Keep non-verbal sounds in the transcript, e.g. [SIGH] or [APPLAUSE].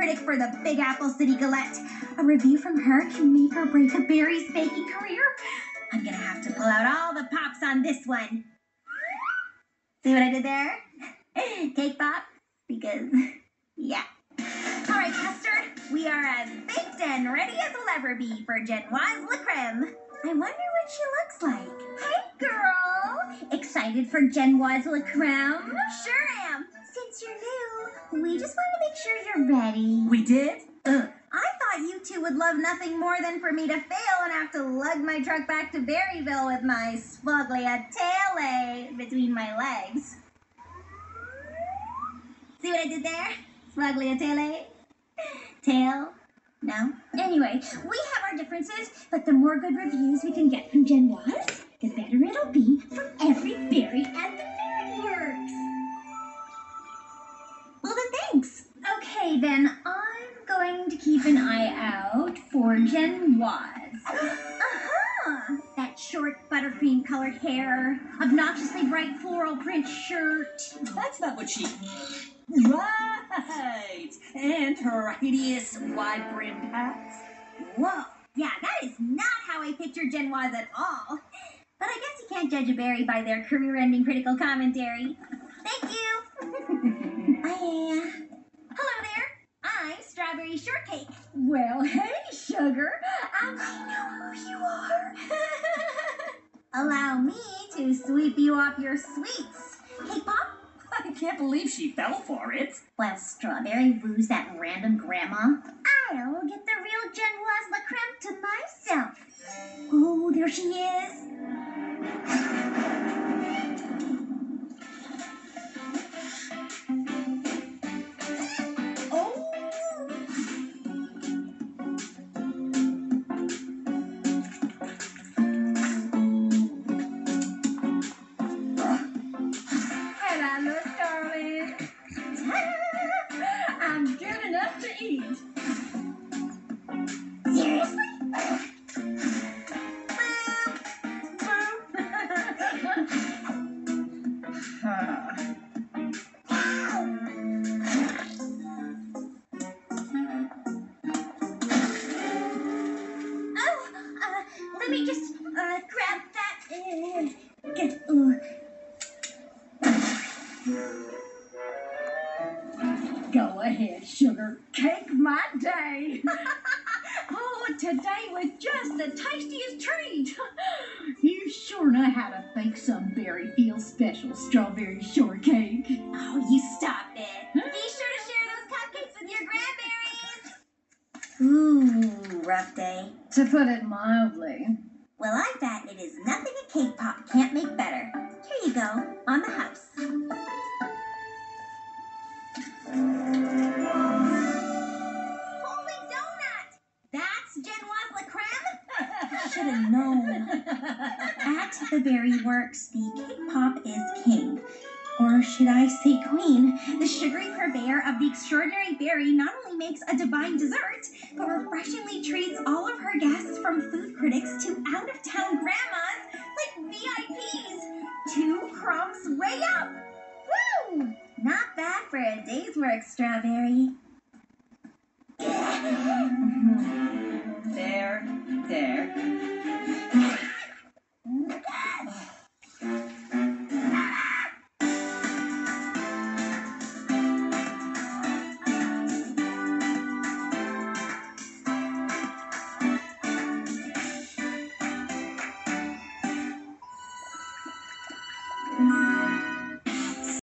for the Big Apple City Galette. A review from her can make or break a berry's baking career. I'm gonna have to pull out all the pops on this one. See what I did there? [LAUGHS] Cake pop? Because, yeah. All right, Custard, we are as baked and ready as we'll ever be for Genoise La Creme. I wonder what she looks like. Hey, girl! Excited for Genoise La Creme? Sure am. Since you're new, we just want ready. We did? Ugh. I thought you two would love nothing more than for me to fail and have to lug my truck back to Berryville with my sfogliatelle between my legs. See what I did there? Sfogliatelle? Tail? No? Anyway, we have our differences, but the more good reviews we can get from Genoise, the better it'll be for every berry at for Genoise. Uh-huh! That short buttercream colored hair, obnoxiously bright floral print shirt. That's not what she. Right! And her hideous wide brimmed hats. Whoa, yeah, that is not how I pictured Genoise at all. But I guess you can't judge a berry by their career-ending critical commentary. Thank you. [LAUGHS] I, uh, hello there. I'm Strawberry Shortcake. Well, hey, sugar. I know who you are. [LAUGHS] Allow me to sweep you off your sweets. Hey, Pop? I can't believe she fell for it. Well, Strawberry woos that random grandma, I'll get the real Genoise La Creme to myself. Oh, there she is. I'm good enough to eat. Seriously? Oh, uh, let me just uh, grab that. Uh, get, uh. Ahead, sugar. Cake my day. [LAUGHS] oh, today was just the tastiest treat. [LAUGHS] you sure know how to make some berry feel special strawberry shortcake. Oh, you stop it. Be sure to share those cupcakes with your grandberries. Ooh, rough day. To put it mildly. Well, I bet it is nothing a cake pop can't make better. Here you go, on the house. Should have known. At the Berry Works, the cake pop is king. Or should I say queen? The sugary purveyor of the extraordinary berry not only makes a divine dessert, but refreshingly treats all of her guests from food critics to out-of-town grandmas like VIPs. Two crumbs way up. Woo! Not bad for a day's work, Strawberry. There, there.